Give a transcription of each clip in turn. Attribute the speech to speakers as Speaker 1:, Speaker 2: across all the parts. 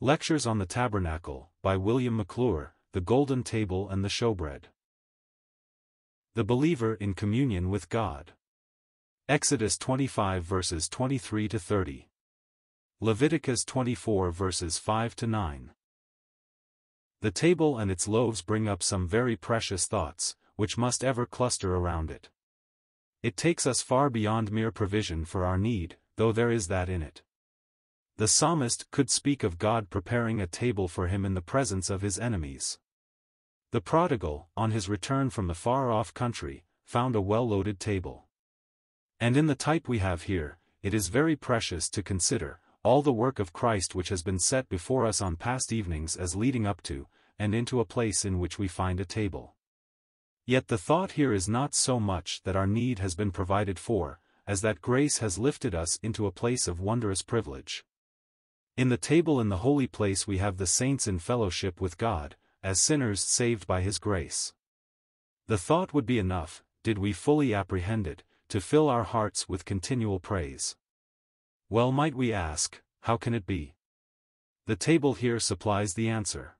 Speaker 1: Lectures on the Tabernacle, by William McClure, The Golden Table and the Shewbread. The Believer in Communion with God. Exodus 25 verses 23 to 30. Leviticus 24 verses 5 to 9. The table and its loaves bring up some very precious thoughts, which must ever cluster around it. It takes us far beyond mere provision for our need, though there is that in it. The psalmist could speak of God preparing a table for him in the presence of his enemies. The prodigal, on his return from the far-off country, found a well-loaded table. And in the type we have here, it is very precious to consider, all the work of Christ which has been set before us on past evenings as leading up to, and into a place in which we find a table. Yet the thought here is not so much that our need has been provided for, as that grace has lifted us into a place of wondrous privilege. In the table in the holy place we have the saints in fellowship with God, as sinners saved by His grace. The thought would be enough, did we fully apprehend it, to fill our hearts with continual praise. Well might we ask, how can it be? The table here supplies the answer.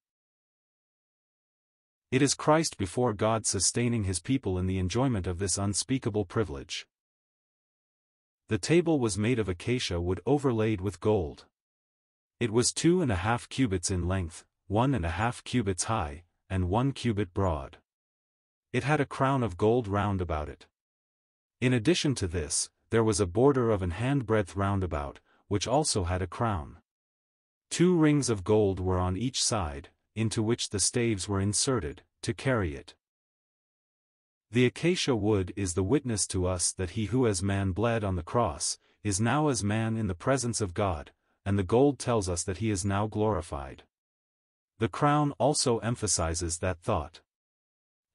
Speaker 1: It is Christ before God sustaining his people in the enjoyment of this unspeakable privilege. The table was made of acacia wood overlaid with gold. It was two and a half cubits in length, one and a half cubits high, and one cubit broad. It had a crown of gold round about it. In addition to this, there was a border of an handbreadth round about, which also had a crown. Two rings of gold were on each side, into which the staves were inserted, to carry it. The acacia wood is the witness to us that he who as man bled on the cross, is now as man in the presence of God, and the gold tells us that he is now glorified. The crown also emphasizes that thought.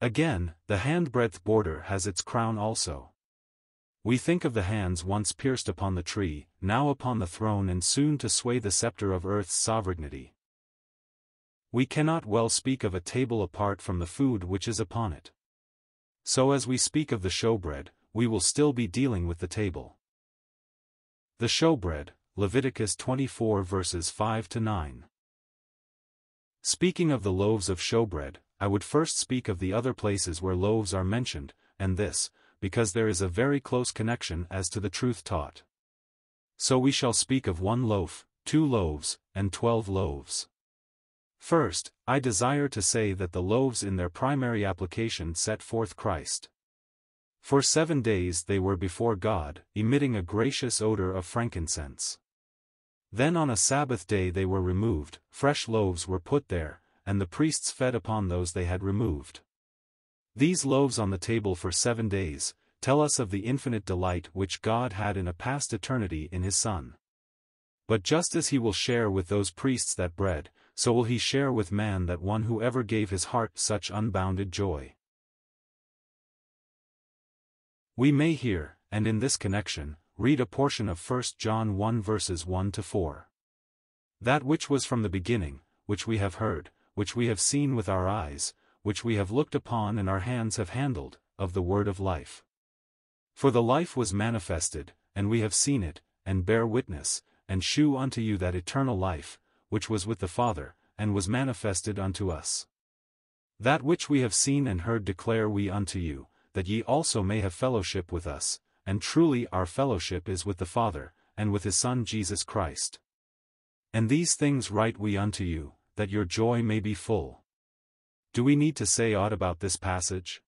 Speaker 1: Again, the handbreadth border has its crown also. We think of the hands once pierced upon the tree, now upon the throne and soon to sway the scepter of earth's sovereignty. We cannot well speak of a table apart from the food which is upon it. So as we speak of the shewbread, we will still be dealing with the table. The shewbread, Leviticus 24 verses 5 to 9. Speaking of the loaves of shewbread, I would first speak of the other places where loaves are mentioned, and this, because there is a very close connection as to the truth taught. So we shall speak of one loaf, two loaves, and twelve loaves. First, I desire to say that the loaves in their primary application set forth Christ. For seven days they were before God, emitting a gracious odor of frankincense. Then on a Sabbath day they were removed, fresh loaves were put there, and the priests fed upon those they had removed. These loaves on the table for seven days, tell us of the infinite delight which God had in a past eternity in his Son. But just as he will share with those priests that bread, so will he share with man that one who ever gave his heart such unbounded joy. We may hear, and in this connection, read a portion of 1 John 1 verses 1 to 4. That which was from the beginning, which we have heard, which we have seen with our eyes, which we have looked upon and our hands have handled, of the word of life. For the life was manifested, and we have seen it, and bear witness, and shew unto you that eternal life, which was with the Father, and was manifested unto us. That which we have seen and heard declare we unto you, that ye also may have fellowship with us, and truly our fellowship is with the Father, and with his Son Jesus Christ. And these things write we unto you, that your joy may be full. Do we need to say aught about this passage?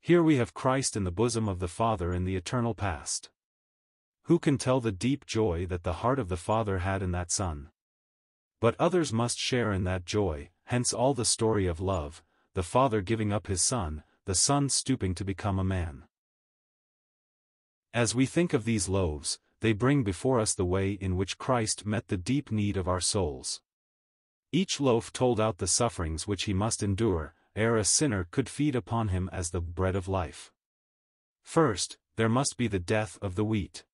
Speaker 1: Here we have Christ in the bosom of the Father in the eternal past. Who can tell the deep joy that the heart of the Father had in that Son? But others must share in that joy, hence all the story of love, the Father giving up his Son, the Son stooping to become a man. As we think of these loaves, they bring before us the way in which Christ met the deep need of our souls. Each loaf told out the sufferings which he must endure, ere a sinner could feed upon him as the bread of life. First, there must be the death of the wheat.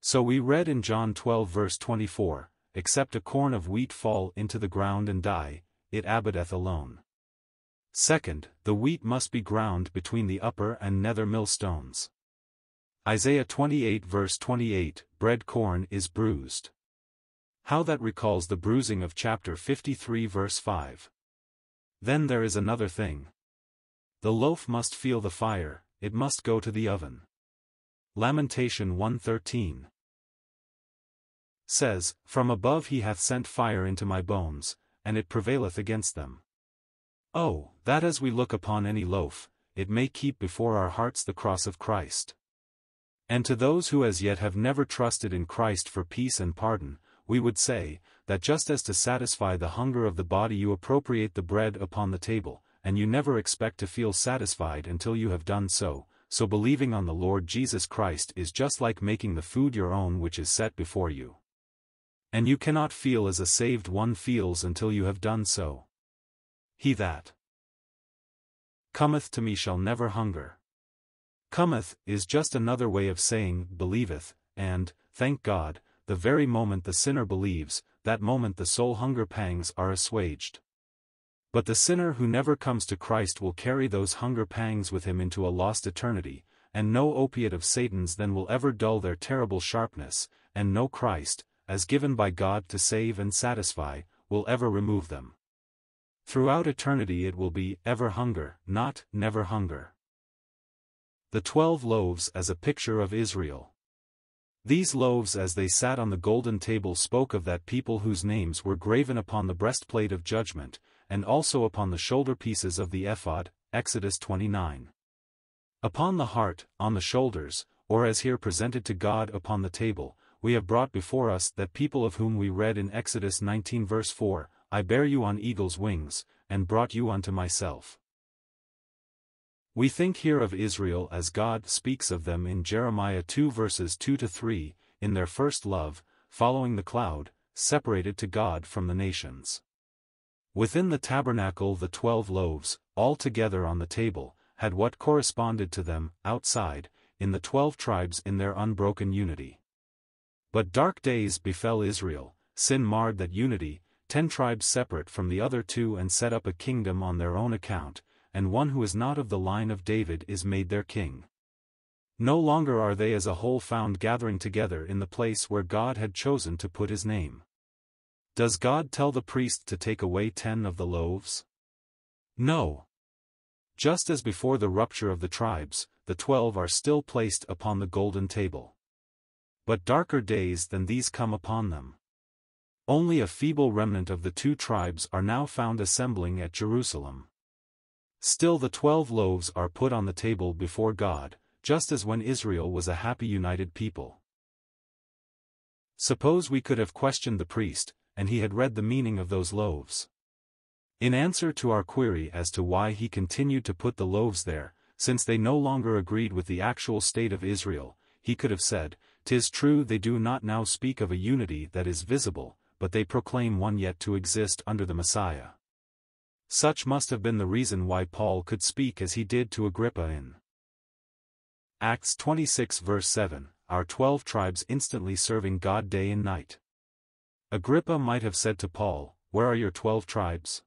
Speaker 1: So we read in John 12 verse 24, Except a corn of wheat fall into the ground and die, it abideth alone. Second, the wheat must be ground between the upper and nether millstones. Isaiah 28 verse 28, bread corn is bruised. How that recalls the bruising of chapter 53 verse 5. Then there is another thing. The loaf must feel the fire, it must go to the oven. Lamentation 113 says, From above he hath sent fire into my bones, and it prevaileth against them. Oh, that as we look upon any loaf, it may keep before our hearts the cross of Christ. And to those who as yet have never trusted in Christ for peace and pardon, we would say, that just as to satisfy the hunger of the body you appropriate the bread upon the table, and you never expect to feel satisfied until you have done so, so believing on the Lord Jesus Christ is just like making the food your own which is set before you. And you cannot feel as a saved one feels until you have done so. He that cometh to me shall never hunger. Cometh, is just another way of saying, believeth, and, thank God, the very moment the sinner believes, that moment the soul hunger pangs are assuaged. But the sinner who never comes to Christ will carry those hunger pangs with him into a lost eternity, and no opiate of Satan's then will ever dull their terrible sharpness, and no Christ, as given by God to save and satisfy, will ever remove them. Throughout eternity it will be, ever hunger, not, never hunger. The twelve loaves as a picture of Israel. These loaves as they sat on the golden table spoke of that people whose names were graven upon the breastplate of judgment, and also upon the shoulder pieces of the ephod, Exodus 29. Upon the heart, on the shoulders, or as here presented to God upon the table, we have brought before us that people of whom we read in Exodus 19 verse 4, I bare you on eagle's wings, and brought you unto myself. We think here of Israel as God speaks of them in Jeremiah 2 verses 2 to 3, in their first love, following the cloud, separated to God from the nations. Within the tabernacle the twelve loaves, all together on the table, had what corresponded to them, outside, in the twelve tribes in their unbroken unity. But dark days befell Israel, sin marred that unity, ten tribes separate from the other two and set up a kingdom on their own account, and one who is not of the line of David is made their king. No longer are they as a whole found gathering together in the place where God had chosen to put his name. Does God tell the priest to take away ten of the loaves? No. Just as before the rupture of the tribes, the twelve are still placed upon the golden table. But darker days than these come upon them. Only a feeble remnant of the two tribes are now found assembling at Jerusalem. Still the twelve loaves are put on the table before God, just as when Israel was a happy united people. Suppose we could have questioned the priest, and he had read the meaning of those loaves. In answer to our query as to why he continued to put the loaves there, since they no longer agreed with the actual state of Israel, he could have said, Tis true they do not now speak of a unity that is visible, but they proclaim one yet to exist under the Messiah. Such must have been the reason why Paul could speak as he did to Agrippa in Acts 26 verse 7, our twelve tribes instantly serving God day and night. Agrippa might have said to Paul, Where are your twelve tribes?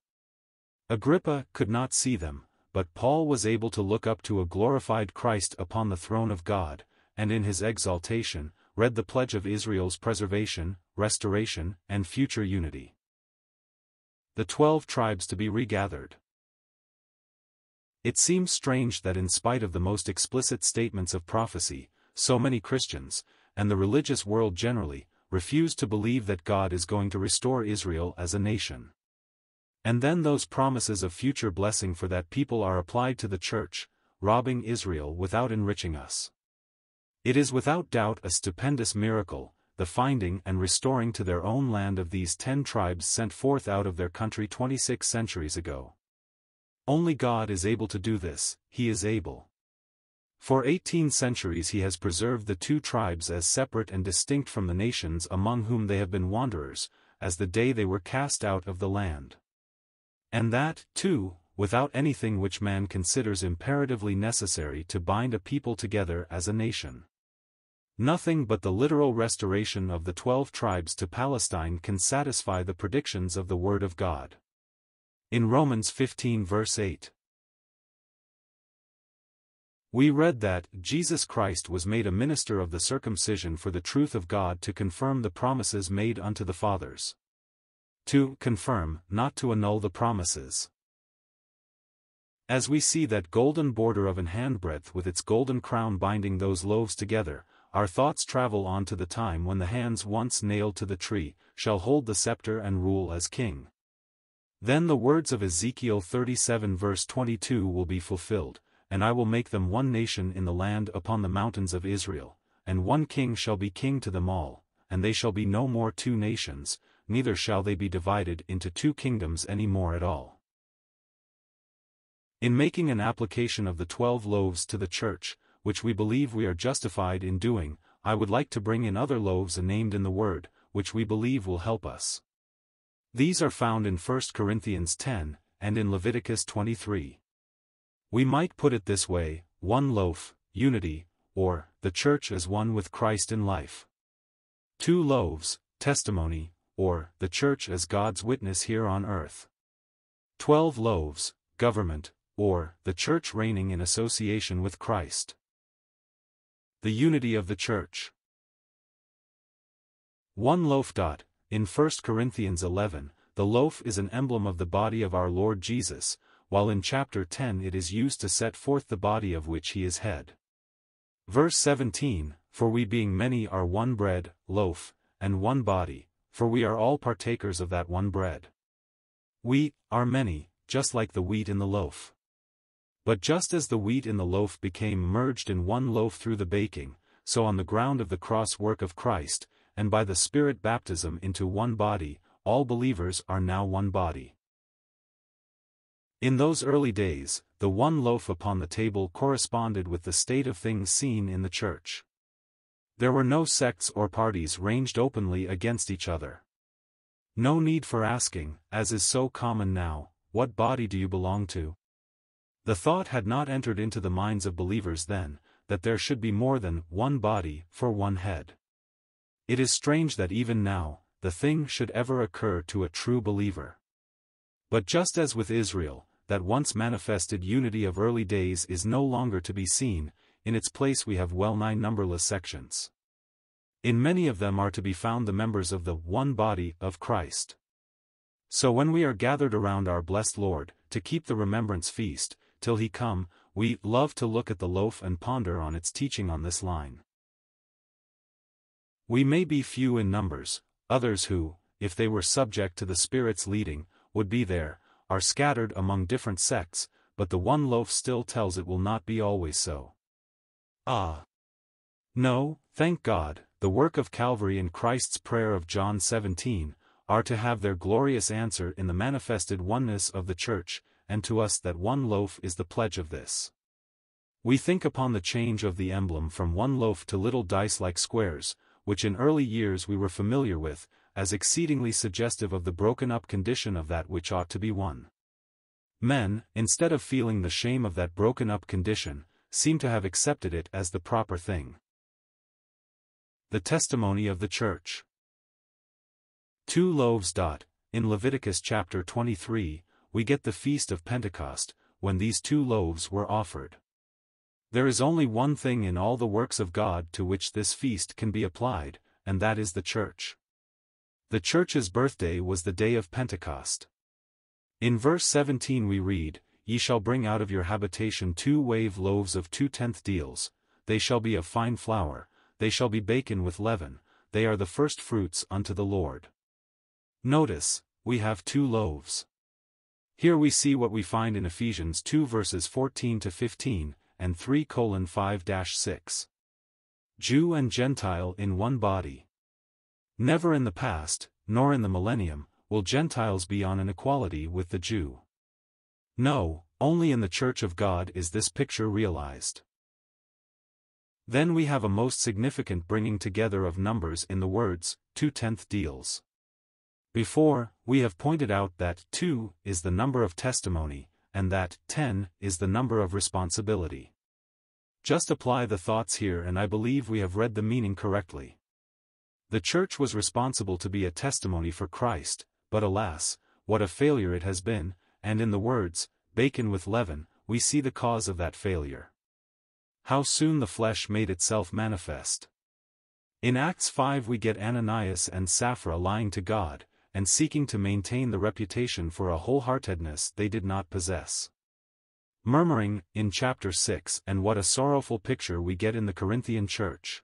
Speaker 1: Agrippa could not see them, but Paul was able to look up to a glorified Christ upon the throne of God, and in his exaltation, read the pledge of Israel's preservation, restoration, and future unity. The twelve tribes to be regathered. It seems strange that in spite of the most explicit statements of prophecy, so many Christians, and the religious world generally, refuse to believe that God is going to restore Israel as a nation. And then those promises of future blessing for that people are applied to the church, robbing Israel without enriching us. It is without doubt a stupendous miracle, the finding and restoring to their own land of these ten tribes sent forth out of their country 26 centuries ago. Only God is able to do this, He is able. For 18 centuries He has preserved the two tribes as separate and distinct from the nations among whom they have been wanderers, as the day they were cast out of the land. And that, too, without anything which man considers imperatively necessary to bind a people together as a nation. Nothing but the literal restoration of the twelve tribes to Palestine can satisfy the predictions of the Word of God. In Romans 15 verse 8. We read that Jesus Christ was made a minister of the circumcision for the truth of God to confirm the promises made unto the fathers. To confirm, not to annul the promises. As we see that golden border of an handbreadth with its golden crown binding those loaves together, our thoughts travel on to the time when the hands once nailed to the tree, shall hold the scepter and rule as king. Then the words of Ezekiel 37 verse 22 will be fulfilled, and I will make them one nation in the land upon the mountains of Israel, and one king shall be king to them all, and they shall be no more two nations, neither shall they be divided into two kingdoms any more at all. In making an application of the twelve loaves to the church, which we believe we are justified in doing, I would like to bring in other loaves named in the Word, which we believe will help us. These are found in 1 Corinthians 10, and in Leviticus 23. We might put it this way, one loaf, unity, or, the church as one with Christ in life. Two loaves, testimony, or, the church as God's witness here on earth. Twelve loaves, government, or, the Church reigning in association with Christ. The unity of the Church. One loaf. Dot, in 1 Corinthians 11, the loaf is an emblem of the body of our Lord Jesus, while in chapter 10 it is used to set forth the body of which he is head. Verse 17, For we being many are one bread, loaf, and one body, for we are all partakers of that one bread. We, are many, just like the wheat in the loaf. But just as the wheat in the loaf became merged in one loaf through the baking, so on the ground of the cross work of Christ, and by the Spirit baptism into one body, all believers are now one body. In those early days, the one loaf upon the table corresponded with the state of things seen in the church. There were no sects or parties ranged openly against each other. No need for asking, as is so common now, what body do you belong to? The thought had not entered into the minds of believers then, that there should be more than one body for one head. It is strange that even now, the thing should ever occur to a true believer. But just as with Israel, that once manifested unity of early days is no longer to be seen, in its place we have well-nigh numberless sections. In many of them are to be found the members of the one body of Christ. So when we are gathered around our blessed Lord, to keep the remembrance feast, till he come, we love to look at the loaf and ponder on its teaching on this line. We may be few in numbers, others who, if they were subject to the Spirit's leading, would be there, are scattered among different sects, but the one loaf still tells it will not be always so. Ah! No, thank God, the work of Calvary and Christ's prayer of John 17, are to have their glorious answer in the manifested oneness of the Church, and to us that one loaf is the pledge of this. We think upon the change of the emblem from one loaf to little dice-like squares, which in early years we were familiar with, as exceedingly suggestive of the broken-up condition of that which ought to be one. Men, instead of feeling the shame of that broken-up condition, seem to have accepted it as the proper thing. The Testimony of the Church Two loaves. In Leviticus chapter 23, we get the feast of Pentecost, when these two loaves were offered. There is only one thing in all the works of God to which this feast can be applied, and that is the Church. The Church's birthday was the day of Pentecost. In verse 17 we read, Ye shall bring out of your habitation two wave loaves of two tenth deals, they shall be of fine flour, they shall be baken with leaven, they are the first fruits unto the Lord. Notice, we have two loaves. Here we see what we find in Ephesians 2 verses 14 to 15, and 3 colon 5 6. Jew and Gentile in one body. Never in the past, nor in the millennium, will Gentiles be on an equality with the Jew. No, only in the Church of God is this picture realized. Then we have a most significant bringing together of numbers in the words, two-tenth deals. Before, we have pointed out that 2 is the number of testimony, and that 10 is the number of responsibility. Just apply the thoughts here and I believe we have read the meaning correctly. The church was responsible to be a testimony for Christ, but alas, what a failure it has been, and in the words, baken with leaven, we see the cause of that failure. how soon the flesh made itself manifest. In Acts 5 we get Ananias and Sapphira lying to God, and seeking to maintain the reputation for a wholeheartedness they did not possess. Murmuring, in chapter 6 and what a sorrowful picture we get in the Corinthian church.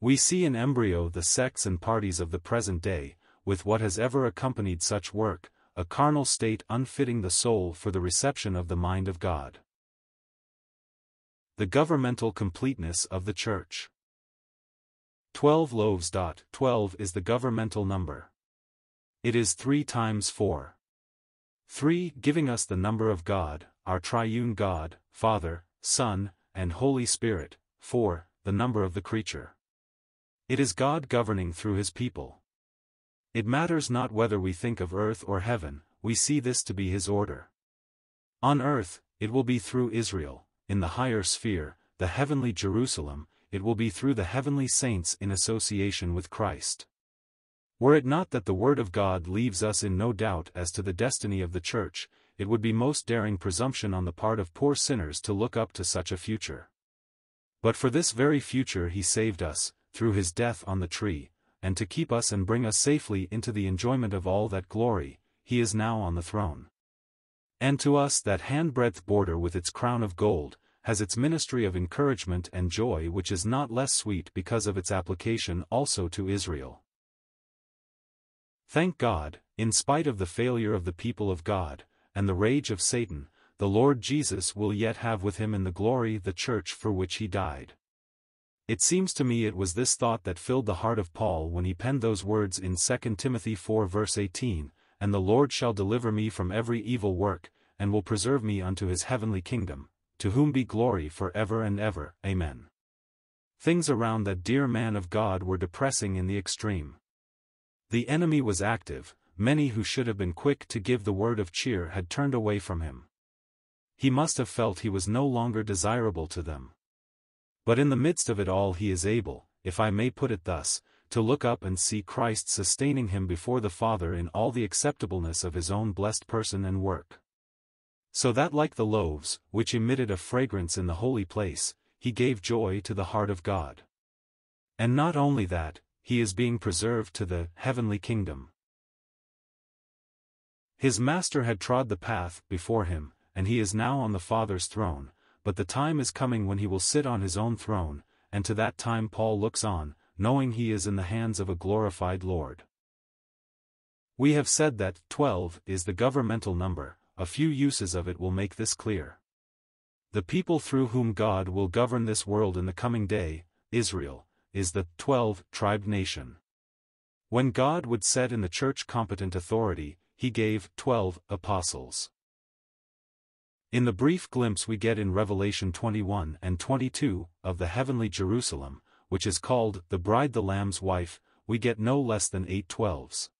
Speaker 1: We see in embryo the sects and parties of the present day, with what has ever accompanied such work, a carnal state unfitting the soul for the reception of the mind of God. The governmental completeness of the Church. Twelve loaves. 12 is the governmental number. It is 3 times 4. 3 giving us the number of God, our triune God, Father, Son, and Holy Spirit, 4, the number of the creature. It is God governing through his people. It matters not whether we think of earth or heaven, we see this to be his order. On earth, it will be through Israel, in the higher sphere, the heavenly Jerusalem, it will be through the heavenly saints in association with Christ. Were it not that the Word of God leaves us in no doubt as to the destiny of the Church, it would be most daring presumption on the part of poor sinners to look up to such a future. But for this very future he saved us, through his death on the tree, and to keep us and bring us safely into the enjoyment of all that glory, he is now on the throne. And to us that handbreadth border with its crown of gold, has its ministry of encouragement and joy which is not less sweet because of its application also to Israel. Thank God, in spite of the failure of the people of God, and the rage of Satan, the Lord Jesus will yet have with him in the glory the church for which he died. It seems to me it was this thought that filled the heart of Paul when he penned those words in 2 Timothy 4 verse 18, And the Lord shall deliver me from every evil work, and will preserve me unto his heavenly kingdom, to whom be glory for ever and ever, Amen. Things around that dear man of God were depressing in the extreme. The enemy was active, many who should have been quick to give the word of cheer had turned away from him. He must have felt he was no longer desirable to them. But in the midst of it all he is able, if I may put it thus, to look up and see Christ sustaining him before the Father in all the acceptableness of his own blessed person and work. So that like the loaves, which emitted a fragrance in the holy place, he gave joy to the heart of God. And not only that, he is being preserved to the heavenly kingdom. His master had trod the path before him, and he is now on the Father's throne, but the time is coming when he will sit on his own throne, and to that time Paul looks on, knowing he is in the hands of a glorified Lord. We have said that 12 is the governmental number, a few uses of it will make this clear. The people through whom God will govern this world in the coming day, Israel, is the 12-tribed nation. When God would set in the church competent authority, he gave 12 apostles. In the brief glimpse we get in Revelation 21 and 22 of the heavenly Jerusalem, which is called the bride the Lamb's wife, we get no less than eight twelves.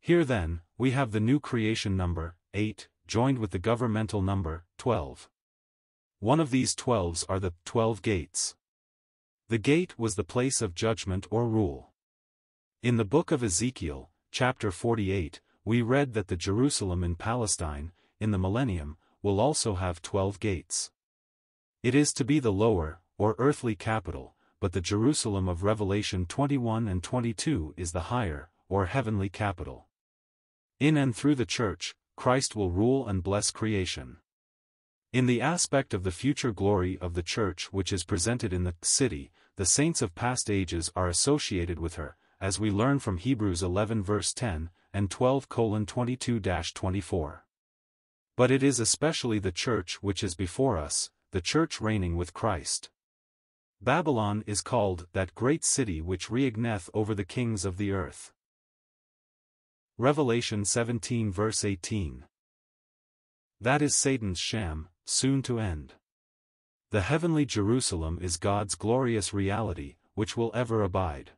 Speaker 1: Here then, we have the new creation number, 8, joined with the governmental number, 12. One of these twelves are the twelve gates. The gate was the place of judgment or rule. In the book of Ezekiel, chapter 48, we read that the Jerusalem in Palestine, in the millennium, will also have twelve gates. It is to be the lower, or earthly capital, but the Jerusalem of Revelation 21 and 22 is the higher, or heavenly capital. In and through the church, Christ will rule and bless creation. In the aspect of the future glory of the church which is presented in the city, the saints of past ages are associated with her, as we learn from Hebrews 11 verse 10, and 12 22-24. But it is especially the church which is before us, the church reigning with Christ. Babylon is called that great city which reigneth over the kings of the earth. Revelation 17 verse 18. That is Satan's sham, soon to end. The heavenly Jerusalem is God's glorious reality, which will ever abide.